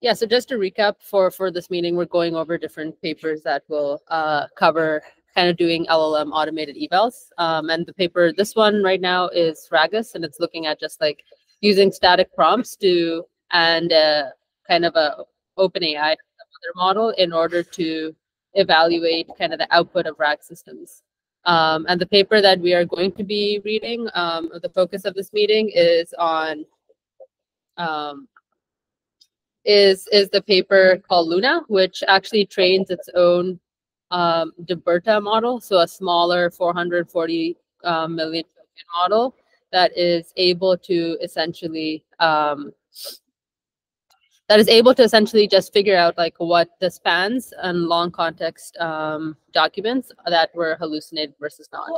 yeah, so just to recap for for this meeting, we're going over different papers that will uh, cover kind of doing LLM automated evals. Um, and the paper, this one right now is RAGAs, and it's looking at just like using static prompts to and uh, kind of a OpenAI model in order to evaluate kind of the output of RAG systems. Um, and the paper that we are going to be reading, um, the focus of this meeting is on um, is is the paper called Luna, which actually trains its own um, DeBERTa model, so a smaller 440 uh, million model that is able to essentially um, that is able to essentially just figure out like what the spans and long context um, documents that were hallucinated versus not.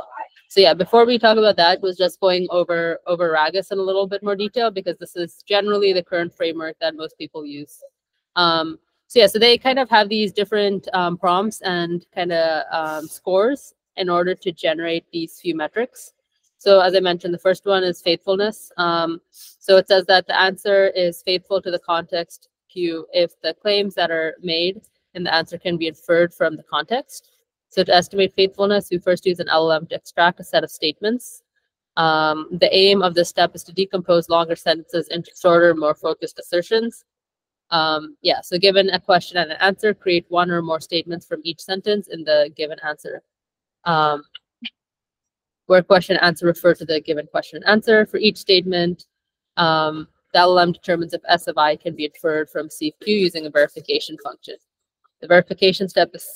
So yeah, before we talk about that, was just going over over RAGAs in a little bit more detail because this is generally the current framework that most people use. Um, so yeah, so they kind of have these different um, prompts and kind of um, scores in order to generate these few metrics. So as I mentioned, the first one is faithfulness. Um, so it says that the answer is faithful to the context Q if the claims that are made in the answer can be inferred from the context. So to estimate faithfulness, we first use an LLM to extract a set of statements. Um, the aim of this step is to decompose longer sentences into shorter, more focused assertions. Um, yeah, so given a question and an answer, create one or more statements from each sentence in the given answer. Um, where question answer refer to the given question and answer. For each statement, um, the LLM determines if S of I can be inferred from C of Q using a verification function. The verification step is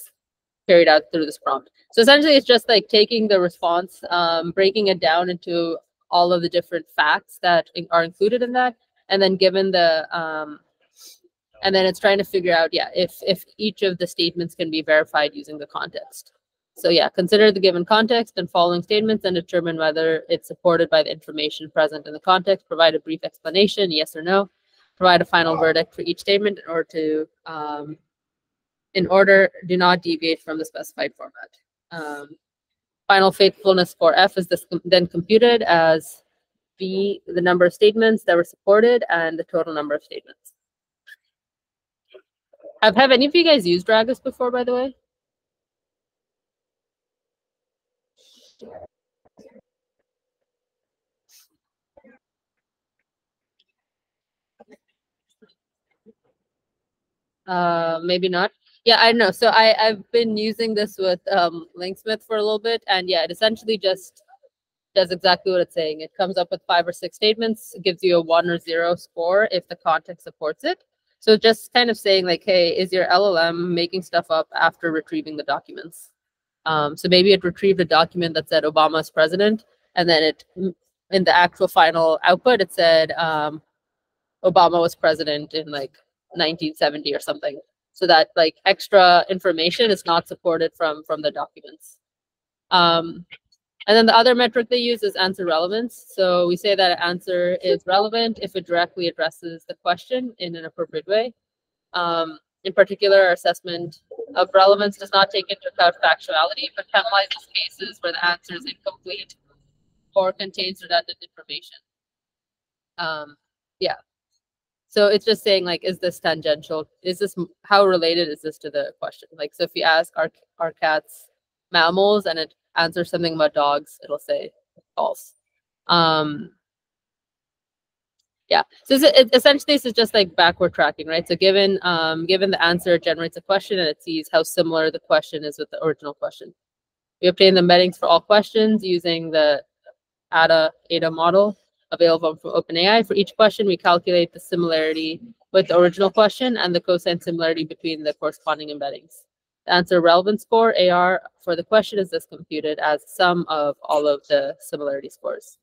carried out through this prompt. So essentially, it's just like taking the response, um, breaking it down into all of the different facts that are included in that, and then given the um, and then it's trying to figure out, yeah, if if each of the statements can be verified using the context. So yeah, consider the given context and following statements and determine whether it's supported by the information present in the context. Provide a brief explanation, yes or no. Provide a final verdict for each statement in order to, um, in order, do not deviate from the specified format. Um, final faithfulness for F is com then computed as B, the number of statements that were supported and the total number of statements. Have, have any of you guys used RAGAs before, by the way? Uh, maybe not. Yeah, I know. So I, I've been using this with um, LangSmith for a little bit. And yeah, it essentially just does exactly what it's saying. It comes up with five or six statements, gives you a one or zero score if the context supports it. So just kind of saying like, hey, is your LLM making stuff up after retrieving the documents? Um, so maybe it retrieved a document that said Obama Obama's president, and then it in the actual final output it said um, Obama was president in like 1970 or something. So that like extra information is not supported from from the documents. Um, and then the other metric they use is answer relevance. So we say that an answer is relevant if it directly addresses the question in an appropriate way. Um, in particular, our assessment of relevance does not take into account factuality, but penalizes cases where the answer is incomplete or contains redundant information. Um, yeah. So it's just saying like, is this tangential? Is this how related is this to the question? Like, so if you ask, are are cats mammals, and it answers something about dogs, it'll say false. Um, yeah. So it, essentially this is just like backward tracking right? So given um given the answer it generates a question and it sees how similar the question is with the original question. We obtain the embeddings for all questions using the ada ada model available from openai. For each question we calculate the similarity with the original question and the cosine similarity between the corresponding embeddings. The answer relevance score ar for the question is this computed as sum of all of the similarity scores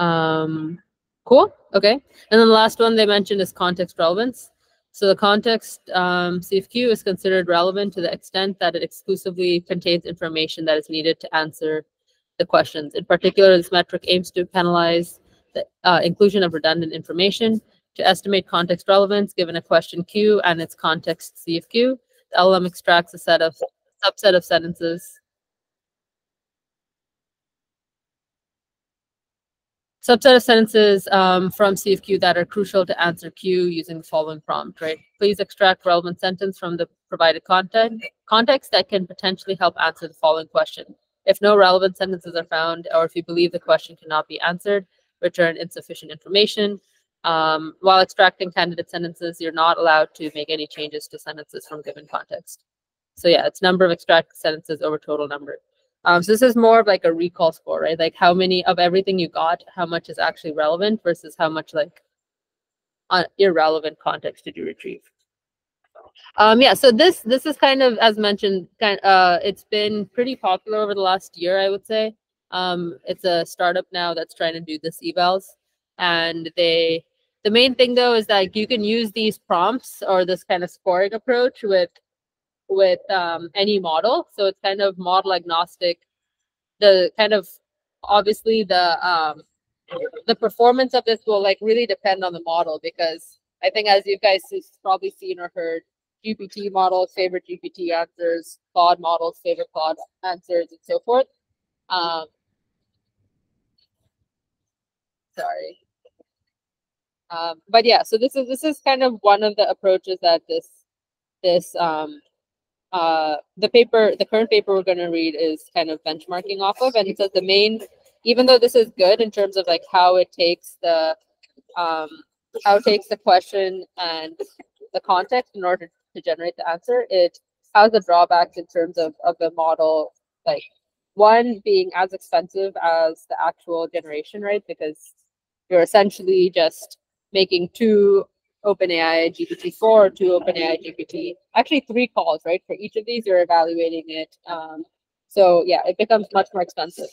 um, cool. Okay. And then the last one they mentioned is context relevance. So the context um, CFQ is considered relevant to the extent that it exclusively contains information that is needed to answer the questions. In particular, this metric aims to penalize the uh, inclusion of redundant information to estimate context relevance given a question Q and its context CFQ. The LM extracts a set of subset of sentences subset of sentences um, from CFQ that are crucial to answer Q using the following prompt, right? Please extract relevant sentence from the provided content context that can potentially help answer the following question. If no relevant sentences are found, or if you believe the question cannot be answered, return insufficient information. Um, while extracting candidate sentences, you're not allowed to make any changes to sentences from given context. So yeah, it's number of extracted sentences over total number. Um, so this is more of like a recall score, right? Like how many of everything you got, how much is actually relevant versus how much like uh, irrelevant context did you retrieve. Um, yeah, so this this is kind of as mentioned, kind uh, it's been pretty popular over the last year, I would say. Um, it's a startup now that's trying to do this evals, and they the main thing though is that you can use these prompts or this kind of scoring approach with with um, any model. So it's kind of model agnostic. The kind of obviously the um, the performance of this will like really depend on the model because I think as you guys have probably seen or heard, GPT models favorite GPT answers, Claude models favorite Claude answers, and so forth. Um, sorry. Um, but yeah, so this is this is kind of one of the approaches that this this um, uh, the paper, the current paper we're going to read is kind of benchmarking off of. And it says the main, even though this is good in terms of like how it takes the, um, how it takes the question and the context in order to generate the answer, it has the drawbacks in terms of, of the model, like one being as expensive as the actual generation, right? Because you're essentially just making two OpenAI GPT-4 to OpenAI GPT. Actually, three calls, right? For each of these, you're evaluating it. Um, so yeah, it becomes much more expensive.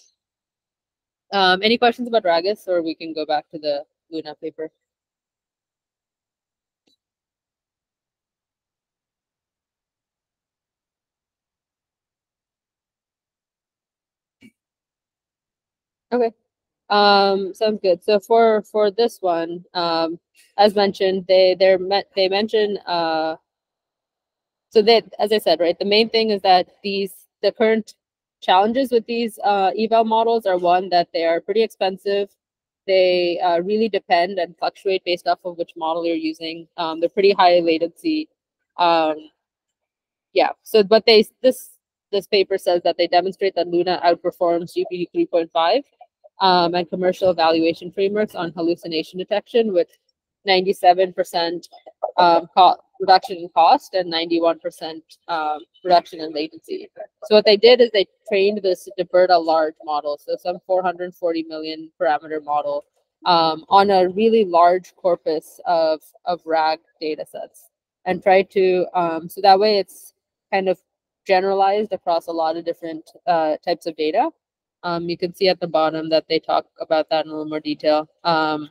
Um, any questions about RAGAs, or we can go back to the Luna paper? Okay. Um, sounds good. So for for this one, um, as mentioned, they they're met they mention uh so that as I said, right, the main thing is that these the current challenges with these uh, eval models are one that they are pretty expensive. They uh, really depend and fluctuate based off of which model you're using. Um, they're pretty high latency. Um, yeah. So, but they this this paper says that they demonstrate that Luna outperforms GPT 3.5 um, and commercial evaluation frameworks on hallucination detection with 97% um, reduction in cost and 91% um, reduction in latency. So what they did is they trained this DeBERTa large model, so some 440 million parameter model um, on a really large corpus of, of RAG data sets and tried to, um, so that way it's kind of generalized across a lot of different uh, types of data. Um, you can see at the bottom that they talk about that in a little more detail. Um,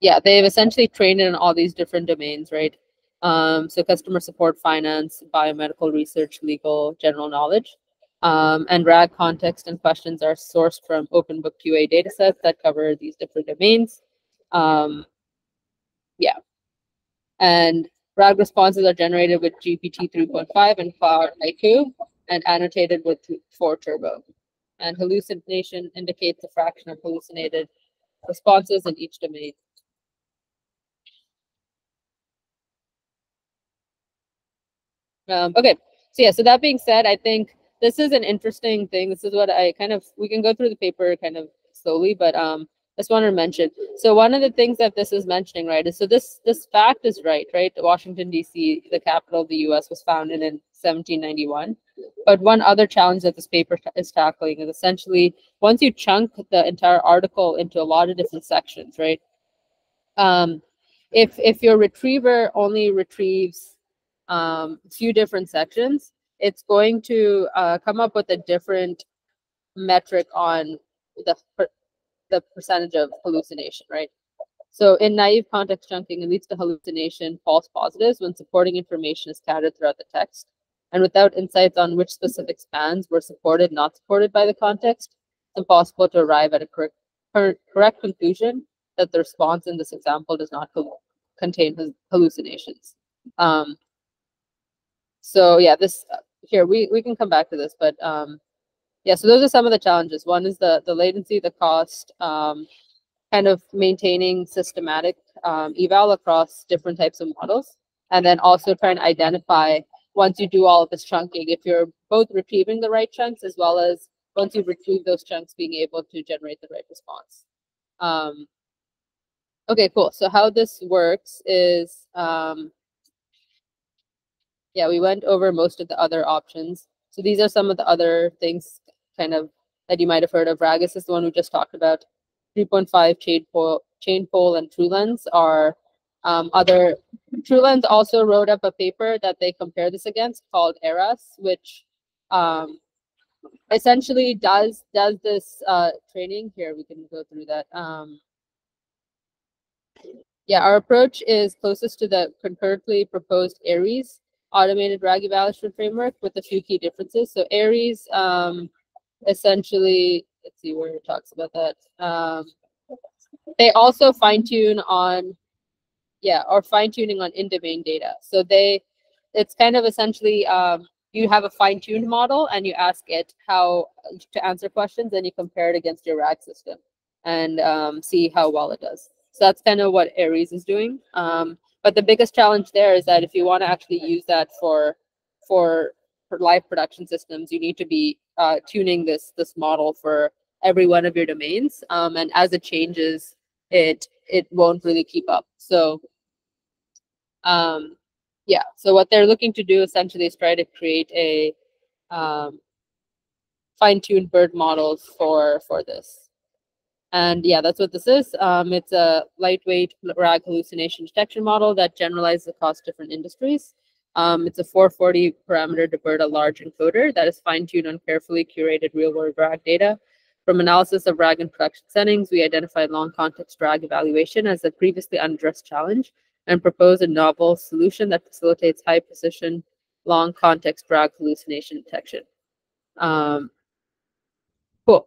yeah, they've essentially trained in all these different domains, right? Um, so customer support, finance, biomedical research, legal, general knowledge. Um, and RAG context and questions are sourced from OpenBook QA datasets that cover these different domains. Um, yeah. And RAG responses are generated with GPT 3.5 and Claude Haiku and annotated with 4 turbo. And hallucination indicates a fraction of hallucinated responses in each domain. Um, okay, so yeah, so that being said, I think this is an interesting thing. This is what I kind of, we can go through the paper kind of slowly, but um, I just want to mention. So one of the things that this is mentioning, right, is so this this fact is right, right? Washington D.C., the capital of the U.S., was founded in 1791. But one other challenge that this paper is tackling is essentially once you chunk the entire article into a lot of different sections, right? Um, if if your retriever only retrieves um, a few different sections, it's going to uh, come up with a different metric on the the percentage of hallucination, right? So in naive context chunking, it leads to hallucination, false positives when supporting information is scattered throughout the text. And without insights on which specific spans were supported, not supported by the context, it's impossible to arrive at a correct, correct conclusion that the response in this example does not contain hallucinations. Um, so yeah, this here we, we can come back to this, but um, yeah, so those are some of the challenges. One is the the latency, the cost, um, kind of maintaining systematic um, eval across different types of models, and then also trying to identify once you do all of this chunking, if you're both retrieving the right chunks as well as once you retrieve those chunks, being able to generate the right response. Um, okay, cool. So how this works is, um, yeah, we went over most of the other options. So these are some of the other things kind of that you might have heard of. RAGAs is the one we just talked about. 3.5 ChainPoll, chain pole and TruLens are um, other. TruLens also wrote up a paper that they compare this against called ARES, which um, essentially does does this uh, training. Here we can go through that. Um, yeah, our approach is closest to the concurrently proposed ARES automated RAG evaluation framework with a few key differences. So ARES um, essentially, let's see where it talks about that. Um, they also fine tune on, yeah, or fine tuning on in domain data. So they, it's kind of essentially um, you have a fine tuned model and you ask it how to answer questions and you compare it against your RAG system and um, see how well it does. So that's kind of what ARES is doing. Um, but the biggest challenge there is that if you want to actually use that for for for live production systems, you need to be uh, tuning this this model for every one of your domains. Um, and as it changes, it it won't really keep up. So um, yeah, so what they're looking to do essentially is try to create a um, fine-tuned BERT models for for this. And yeah, that's what this is. Um, it's a lightweight RAG hallucination detection model that generalizes across different industries. Um, it's a 440 parameter DeBERTa large encoder that is fine-tuned on carefully curated real-world RAG data. From analysis of RAG in production settings, we identified long context RAG evaluation as a previously unaddressed challenge and proposed a novel solution that facilitates high precision, long context RAG hallucination detection. Um, cool.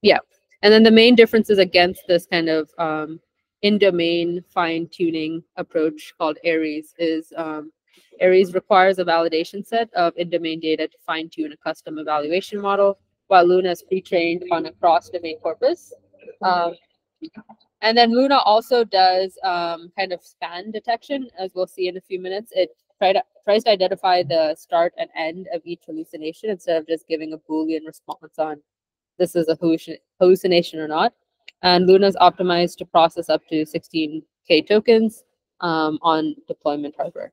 Yeah. And then the main differences against this kind of um, in-domain fine-tuning approach called ARES is um, ARES requires a validation set of in-domain data to fine-tune a custom evaluation model, while Luna is pre-trained on a cross-domain corpus. Um, and then Luna also does um, kind of span detection, as we'll see in a few minutes. It try to, tries to identify the start and end of each hallucination instead of just giving a Boolean response on this is a hallucination or not. And Luna is optimized to process up to 16K tokens um, on deployment hardware.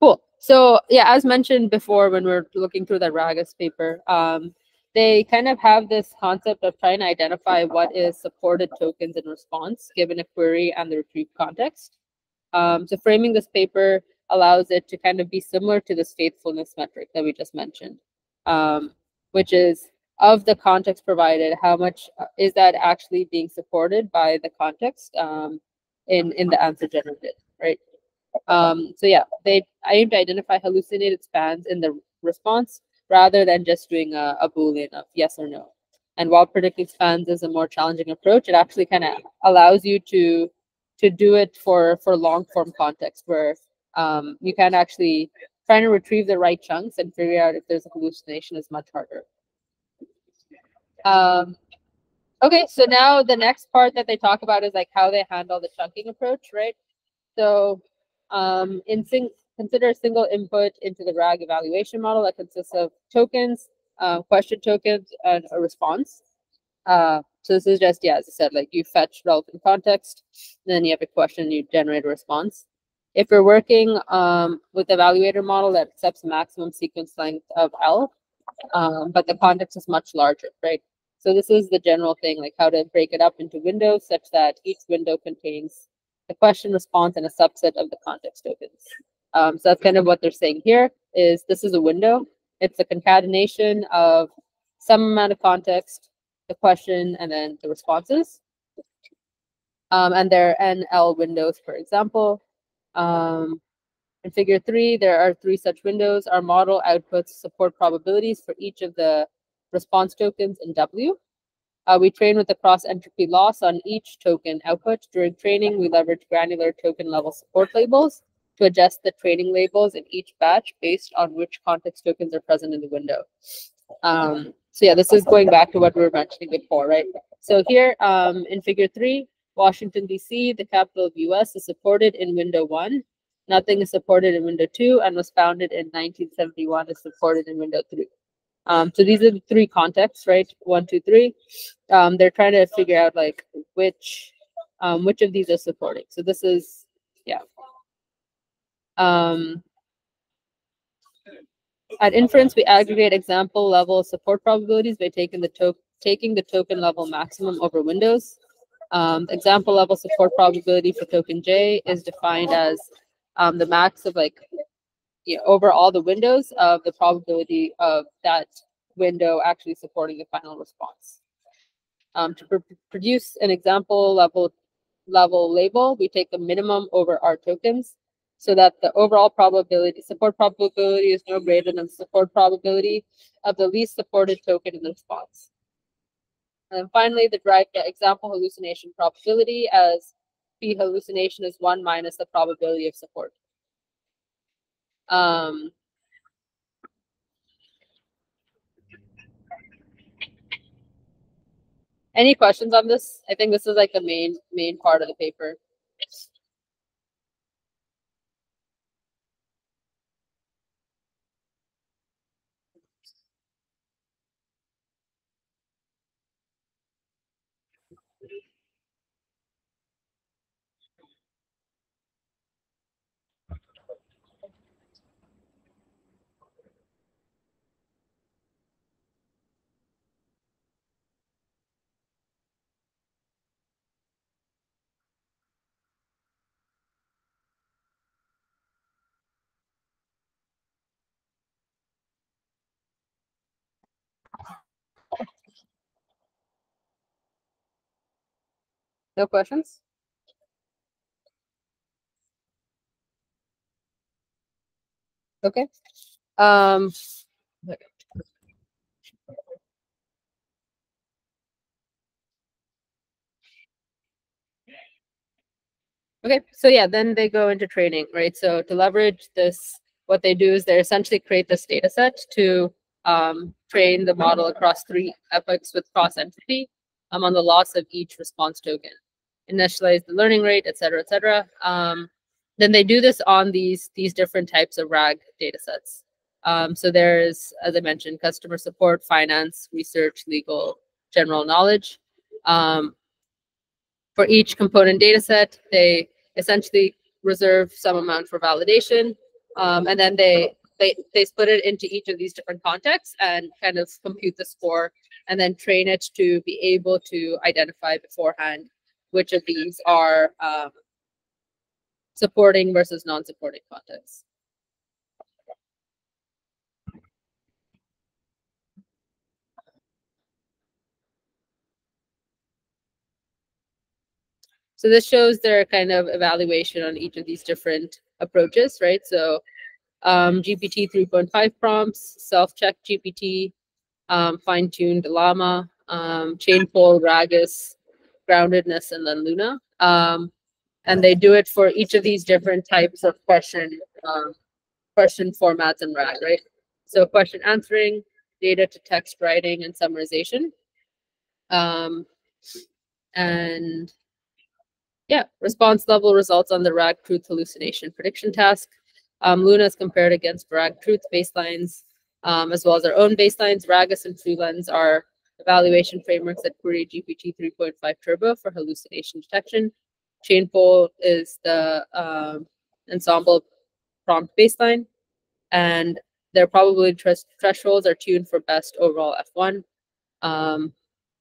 Cool. So yeah, as mentioned before, when we're looking through the RAGAs paper, um, they kind of have this concept of trying to identify what is supported tokens in response given a query and the retrieve context. Um, so framing this paper allows it to kind of be similar to this faithfulness metric that we just mentioned, um, which is of the context provided, how much uh, is that actually being supported by the context um, in, in the answer generated, right? Um, so yeah, they aim to identify hallucinated spans in the response rather than just doing a, a Boolean of yes or no. And while predicting spans is a more challenging approach, it actually kind of allows you to to do it for for long form context where um, you can actually trying to retrieve the right chunks and figure out if there's a hallucination is much harder. Um, okay, so now the next part that they talk about is like how they handle the chunking approach, right? So um, in sing consider a single input into the RAG evaluation model that consists of tokens, uh, question tokens, and a response. Uh, so this is just, yeah, as I said, like you fetch relevant context, then you have a question, you generate a response. If you're working um, with the evaluator model that accepts maximum sequence length of L, um, but the context is much larger, right? So this is the general thing, like how to break it up into windows such that each window contains the question response and a subset of the context tokens. Um, so that's kind of what they're saying here is this is a window. It's a concatenation of some amount of context, the question, and then the responses. Um, and there are NL windows, for example. Um, in figure three, there are three such windows. Our model outputs support probabilities for each of the response tokens in W. Uh, we train with the cross entropy loss on each token output. During training, we leverage granular token level support labels to adjust the training labels in each batch based on which context tokens are present in the window. Um, so yeah, this is going back to what we were mentioning before, right? So here um, in figure three, Washington, D.C., the capital of U.S., is supported in window one. Nothing is supported in window two and was founded in 1971 is supported in window three. Um, so these are the three contexts, right? One, two, three. Um, they're trying to figure out like which um, which of these are supporting. So this is, yeah. Um, at inference, we aggregate example level support probabilities by taking the to taking the token level maximum over windows. Um, example level support probability for token J is defined as um, the max of like you know, over all the windows of the probability of that window actually supporting the final response. Um, to pr produce an example level level label, we take the minimum over our tokens so that the overall probability, support probability is no greater than the support probability of the least supported token in the response. And then finally, the derived example hallucination probability as P hallucination is one minus the probability of support. Um, any questions on this? I think this is like the main main part of the paper. No questions? Okay. Um, okay, so yeah, then they go into training, right? So to leverage this, what they do is they essentially create this data set to um, train the model across three epochs with cross entropy um, on the loss of each response token initialize the learning rate, et cetera, et cetera. Um, then they do this on these these different types of RAG data sets. Um, so there's, as I mentioned, customer support, finance, research, legal, general knowledge. Um, for each component data set, they essentially reserve some amount for validation, um, and then they they they split it into each of these different contexts and kind of compute the score, and then train it to be able to identify beforehand which of these are um, supporting versus non-supporting contexts. So this shows their kind of evaluation on each of these different approaches, right? So um, GPT 3.5 prompts, self-check GPT, um, fine-tuned llama, um, ChainPoll, RAGAs, groundedness, and then Luna. Um, and they do it for each of these different types of question um, question formats and RAG, right? So question answering, data to text writing, and summarization. Um, and yeah, response level results on the RAGTruth hallucination prediction task. Um, Luna is compared against RAGTruth baselines, um, as well as our own baselines. RAGAs and TruLens are evaluation frameworks that query GPT 3.5 Turbo for hallucination detection. ChainPoll is the um, ensemble prompt baseline, and their probability thresholds are tuned for best overall F1. Um,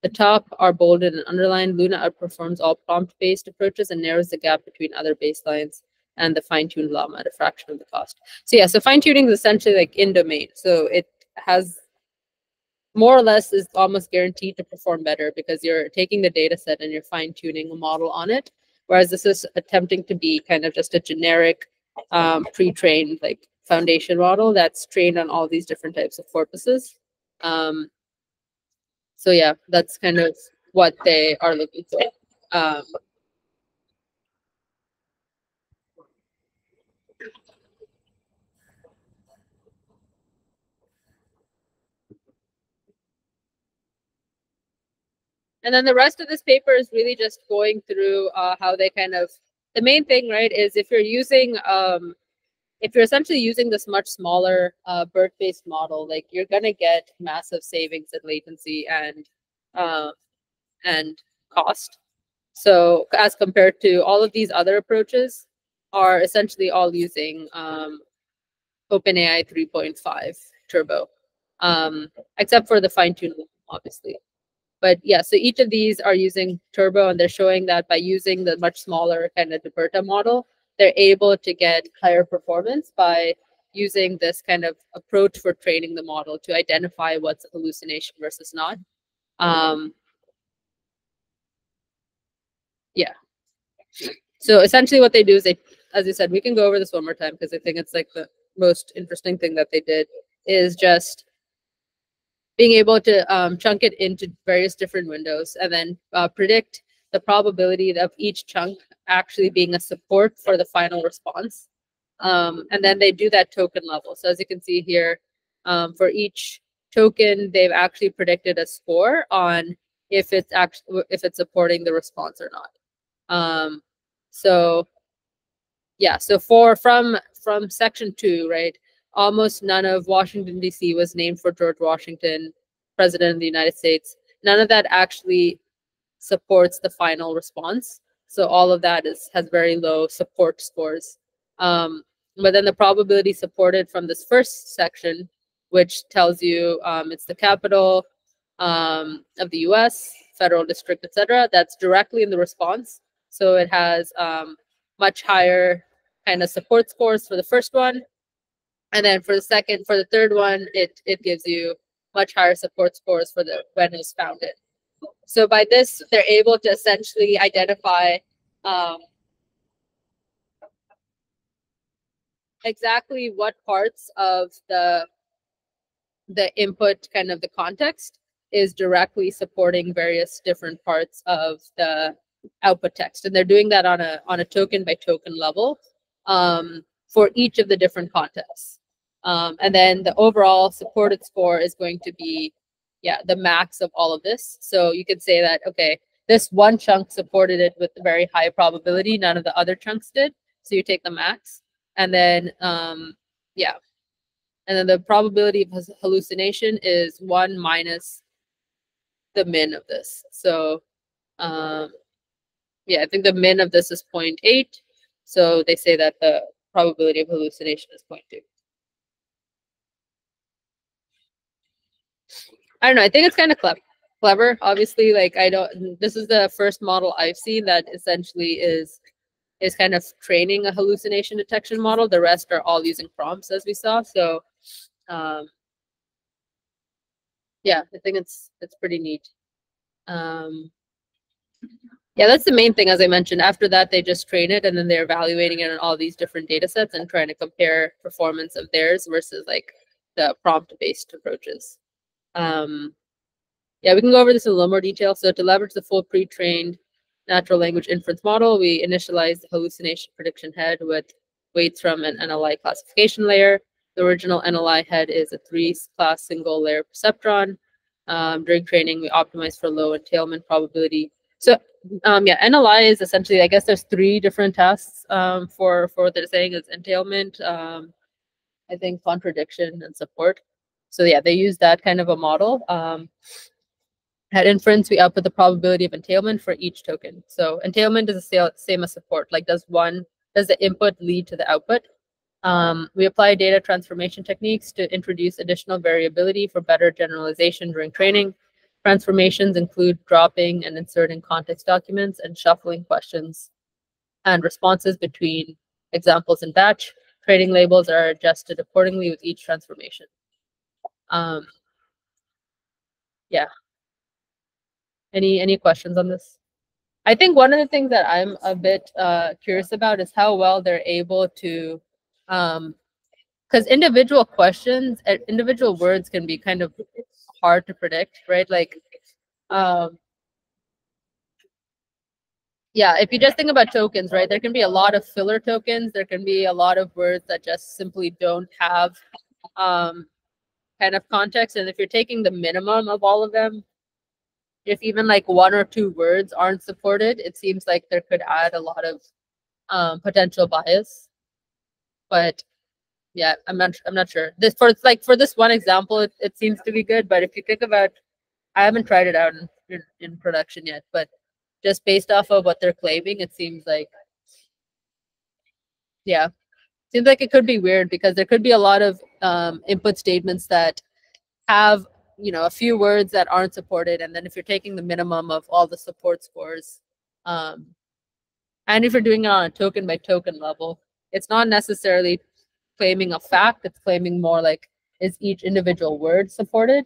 the top are bolded and underlined. Luna outperforms all prompt-based approaches and narrows the gap between other baselines and the fine-tuned llama at a fraction of the cost. So yeah, so fine-tuning is essentially like in domain. So it has more or less is almost guaranteed to perform better because you're taking the data set and you're fine tuning a model on it. Whereas this is attempting to be kind of just a generic um, pre-trained like foundation model that's trained on all these different types of corpuses. Um, so yeah, that's kind of what they are looking for. Um, and then the rest of this paper is really just going through uh, how they kind of the main thing, right, is if you're using um, if you're essentially using this much smaller uh, BERT-based model, like you're gonna get massive savings in latency and uh, and cost. So as compared to all of these other approaches, are essentially all using um, OpenAI 3.5 Turbo, um, except for the fine tuning, obviously. But yeah, so each of these are using Turbo, and they're showing that by using the much smaller kind of DeBERTa model, they're able to get higher performance by using this kind of approach for training the model to identify what's hallucination versus not. Um, yeah. So essentially what they do is they, as you said, we can go over this one more time because I think it's like the most interesting thing that they did is just being able to um, chunk it into various different windows and then uh, predict the probability of each chunk actually being a support for the final response. Um, and then they do that token level. So as you can see here, um, for each token, they've actually predicted a score on if it's actually if it's supporting the response or not. Um, so yeah, so for from from section two, right, almost none of Washington D.C. was named for George Washington, President of the United States. None of that actually supports the final response. So all of that is has very low support scores. Um, but then the probability supported from this first section, which tells you um, it's the capital um, of the U.S., federal district, etc. That's directly in the response. So it has um, much higher kind of support scores for the first one. And then for the second, for the third one, it, it gives you much higher support scores for the when it was founded. So by this, they're able to essentially identify um, exactly what parts of the the input kind of the context is directly supporting various different parts of the output text and they're doing that on a on a token by token level um, for each of the different contexts um, and then the overall supported score is going to be yeah the max of all of this. So you could say that okay this one chunk supported it with a very high probability. None of the other chunks did. So you take the max. And then um, yeah. And then the probability of hallucination is one minus the min of this. So um, yeah, I think the min of this is 0.8. So they say that the probability of hallucination is 0.2. I don't know. I think it's kind of clever. Clever, obviously. Like I don't. This is the first model I've seen that essentially is is kind of training a hallucination detection model. The rest are all using prompts, as we saw. So, um, yeah, I think it's it's pretty neat. Um, yeah, that's the main thing, as I mentioned. After that, they just train it and then they're evaluating it on all these different data sets and trying to compare performance of theirs versus like the prompt-based approaches. Um, yeah, we can go over this in a little more detail. So to leverage the full pre-trained natural language inference model, we initialize the hallucination prediction head with weights from an NLI classification layer. The original NLI head is a three-class single layer perceptron. Um, during training, we optimize for low entailment probability so um, yeah, NLI is essentially, I guess there's three different tests um, for, for what they're saying is entailment, um, I think contradiction and support. So yeah, they use that kind of a model. Um, at inference, we output the probability of entailment for each token. So entailment is the same as support. Like does one, does the input lead to the output? Um, we apply data transformation techniques to introduce additional variability for better generalization during training. Transformations include dropping and inserting context documents and shuffling questions and responses between examples in batch. Training labels are adjusted accordingly with each transformation. Um, yeah. Any any questions on this? I think one of the things that I'm a bit uh, curious about is how well they're able to, um because individual questions, uh, individual words can be kind of hard to predict, right? Like, um, yeah, if you just think about tokens, right, there can be a lot of filler tokens. There can be a lot of words that just simply don't have um, kind of context. And if you're taking the minimum of all of them, if even like one or two words aren't supported, it seems like there could add a lot of um, potential bias. But yeah, I'm not I'm not sure. This for like for this one example, it, it seems to be good. But if you think about, I haven't tried it out in, in, in production yet, but just based off of what they're claiming, it seems like yeah, seems like it could be weird because there could be a lot of um, input statements that have you know a few words that aren't supported and then if you're taking the minimum of all the support scores um, and if you're doing it on a token by token level it's not necessarily claiming a fact it's claiming more like is each individual word supported?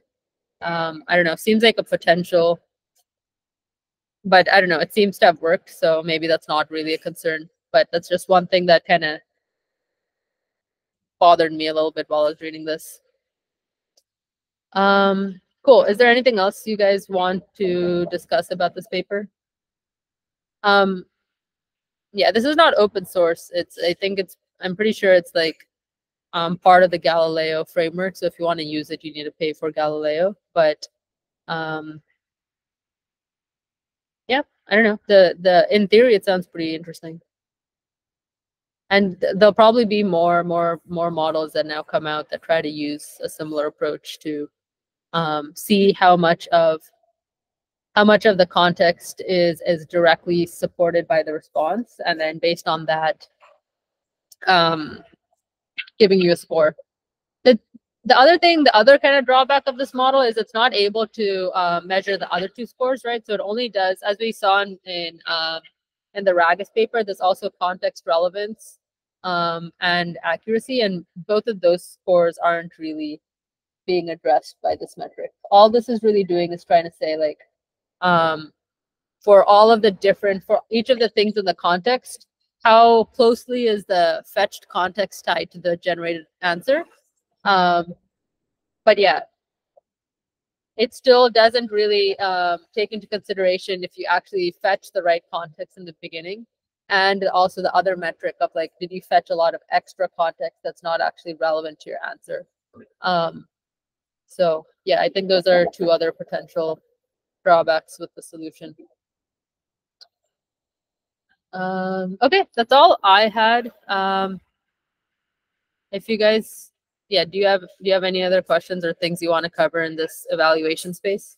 Um, i don't know seems like a potential but i don't know it seems to have worked so maybe that's not really a concern but that's just one thing that kind of bothered me a little bit while i was reading this um, cool. Is there anything else you guys want to discuss about this paper? Um, yeah, this is not open source. It's, I think it's, I'm pretty sure it's like um, part of the Galileo framework. So if you want to use it, you need to pay for Galileo. But um, yeah, I don't know. The the in theory, it sounds pretty interesting. And there'll probably be more, more, more models that now come out that try to use a similar approach to um, see how much of how much of the context is is directly supported by the response, and then based on that, um, giving you a score. The the other thing, the other kind of drawback of this model is it's not able to uh, measure the other two scores, right? So it only does, as we saw in in, uh, in the RAGAs paper, there's also context relevance um, and accuracy, and both of those scores aren't really being addressed by this metric. All this is really doing is trying to say like, um, for all of the different, for each of the things in the context, how closely is the fetched context tied to the generated answer? Um, but yeah, it still doesn't really um, take into consideration if you actually fetch the right context in the beginning and also the other metric of like, did you fetch a lot of extra context that's not actually relevant to your answer? Um, so yeah, I think those are two other potential drawbacks with the solution. Um, okay, that's all I had. Um, if you guys, yeah, do you have do you have any other questions or things you want to cover in this evaluation space?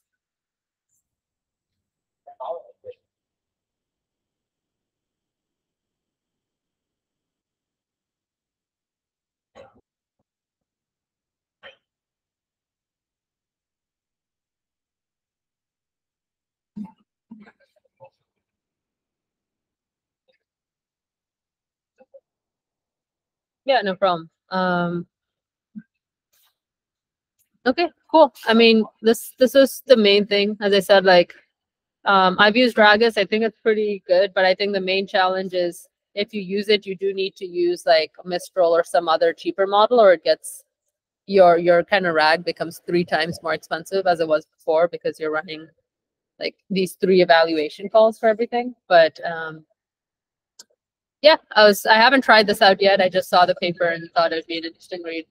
Yeah, no problem. Um, okay, cool. I mean, this this is the main thing. As I said, like um, I've used RAGAs. I think it's pretty good, but I think the main challenge is if you use it, you do need to use like Mistral or some other cheaper model, or it gets your your kind of rag becomes three times more expensive as it was before because you're running like these three evaluation calls for everything. But um, yeah, I was I haven't tried this out yet. I just saw the paper and thought it would be an interesting read.